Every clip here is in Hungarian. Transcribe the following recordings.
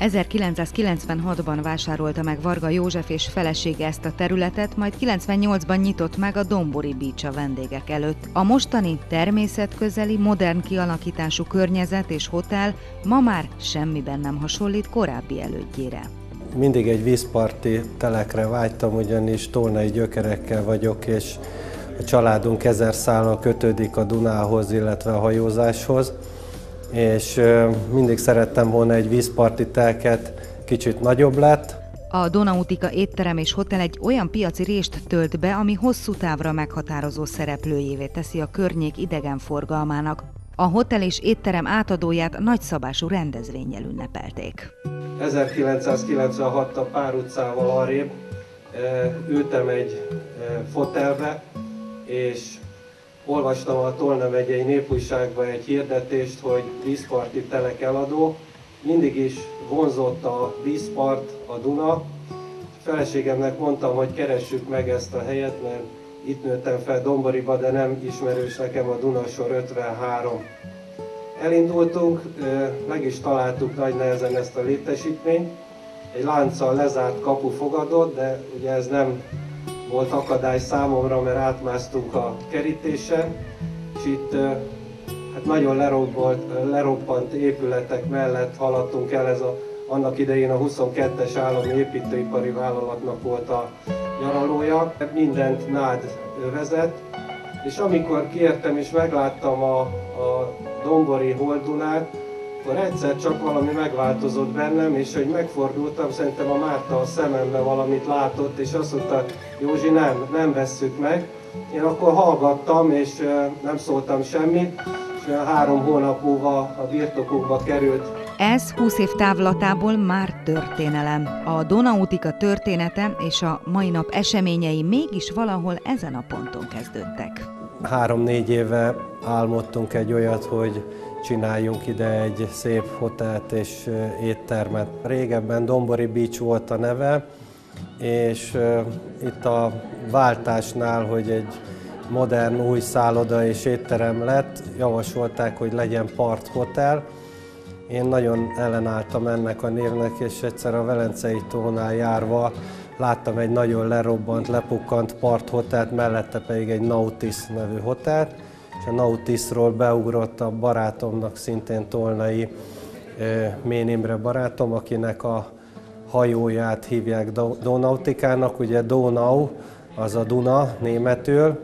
1996-ban vásárolta meg Varga József és felesége ezt a területet, majd 98-ban nyitott meg a Dombori Beach vendégek előtt. A mostani természetközeli, modern kialakítású környezet és hotel ma már semmiben nem hasonlít korábbi elődjére. Mindig egy vízparti telekre vágytam, ugyanis tolnai gyökerekkel vagyok, és a családunk ezer szállal kötődik a Dunához, illetve a hajózáshoz és mindig szerettem volna egy vízparti telket, kicsit nagyobb lett. A Donautika étterem és hotel egy olyan piaci rést tölt be, ami hosszú távra meghatározó szereplőjévé teszi a környék idegenforgalmának. A hotel és étterem átadóját nagyszabású rendezvényel ünnepelték. 1996 a pár utcával arrébb ültem egy fotelbe, és olvastam a Tolna megyei népújságban egy hirdetést, hogy vízparti telek eladó. Mindig is vonzott a vízpart, a Duna. Feleségemnek mondtam, hogy keressük meg ezt a helyet, mert itt nőttem fel Domboriba, de nem ismerős nekem a Dunasor 53. Elindultunk, meg is találtuk nagy nehezen ezt a létesítményt. Egy lánccal lezárt kapu fogadott, de ugye ez nem volt akadály számomra, mert átmásztunk a kerítésen, és itt hát nagyon lerobbant, lerobbant épületek mellett haladtunk el, ez a, annak idején a 22-es állami építőipari vállalatnak volt a nyaralója. Mindent nád vezet, és amikor kértem és megláttam a, a Dombori Holdunát, akkor egyszer csak valami megváltozott bennem, és hogy megfordultam, szerintem a Márta a szemembe valamit látott, és azt mondta, Józsi, nem, nem vesszük meg. Én akkor hallgattam, és nem szóltam semmit, és három hónap múlva a birtokunkba került. Ez 20 év távlatából már történelem. A Donautika története és a mai nap eseményei mégis valahol ezen a ponton kezdődtek. Három-négy éve álmodtunk egy olyat, hogy csináljunk ide egy szép hotelt és éttermet. Régebben Dombori Beach volt a neve, és itt a váltásnál, hogy egy modern új szálloda és étterem lett, javasolták, hogy legyen Part Hotel. Én nagyon ellenálltam ennek a névnek, és egyszer a Velencei tónál járva láttam egy nagyon lerobbant, lepukkant Part Hotelt, mellette pedig egy Nautis nevű hotelt, és a Nautisról beugrott a barátomnak, szintén tolnai Mén Imre barátom, akinek a hajóját hívják Donautikának, ugye Donau, az a Duna németül,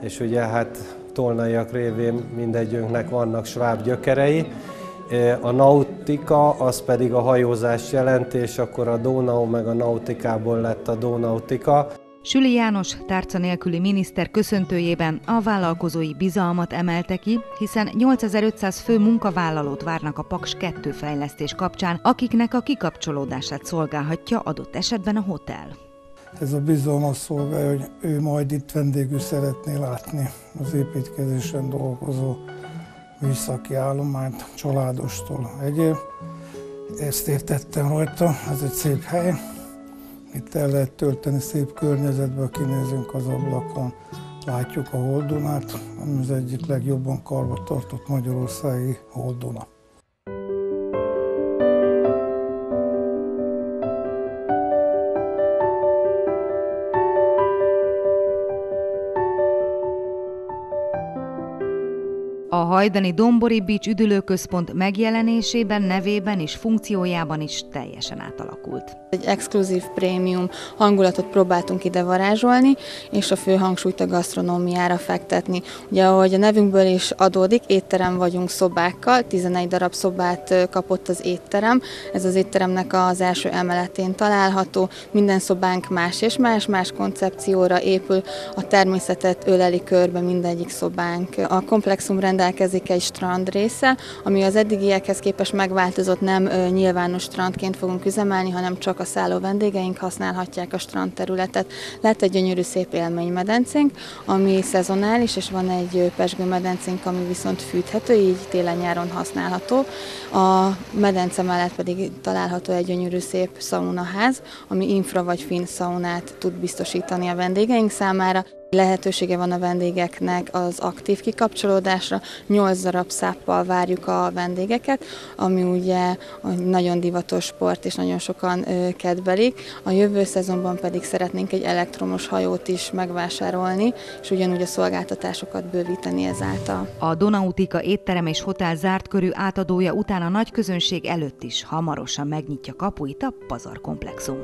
és ugye hát tolnaiak révén mindegyünknek vannak sváb gyökerei. A nautika az pedig a hajózás jelenti, és akkor a Donau meg a nautikából lett a Donautika. Süli János tárca nélküli miniszter köszöntőjében a vállalkozói bizalmat emelte ki, hiszen 8500 fő munkavállalót várnak a Paks 2 fejlesztés kapcsán, akiknek a kikapcsolódását szolgálhatja adott esetben a hotel. Ez a bizalmas szolgálja, hogy ő majd itt vendégül szeretné látni az építkezésen dolgozó műszaki állományt, családostól egyéb. Ezt értettem rajta, ez egy szép hely, itt el lehet tölteni szép környezetbe, kinézünk az ablakon, látjuk a Holdunát, ami az egyik legjobban karba tartott magyarországi Holduna. Hajdani Dombori Beach üdülőközpont megjelenésében, nevében és funkciójában is teljesen átalakult. Egy exkluzív prémium hangulatot próbáltunk ide varázsolni, és a fő hangsúlyt a gasztronómiára fektetni. Ugye, ahogy a nevünkből is adódik, étterem vagyunk szobákkal, 11 darab szobát kapott az étterem. Ez az étteremnek az első emeletén található. Minden szobánk más és más, más koncepcióra épül. A természetet öleli körbe mindegyik szobánk. A komplexum rendelkezik egy strand része, ami az eddigiekhez képest megváltozott, nem nyilvános strandként fogunk üzemelni, hanem csak a szálló vendégeink használhatják a strandterületet. Lehet egy gyönyörű szép élménymedencénk, ami szezonális, és van egy pesgőmedencénk, ami viszont fűthető, így télen-nyáron használható. A medence mellett pedig található egy gyönyörű szép szaunaház, ami infra vagy fin szaunát tud biztosítani a vendégeink számára. Lehetősége van a vendégeknek az aktív kikapcsolódásra, 8 darab száppal várjuk a vendégeket, ami ugye nagyon divatos sport, és nagyon sokan kedvelik. A jövő szezonban pedig szeretnénk egy elektromos hajót is megvásárolni, és ugyanúgy a szolgáltatásokat bővíteni ezáltal. A Donautika étterem és hotel zárt körű átadója után a nagy közönség előtt is hamarosan megnyitja kapuit a Pazar komplexum.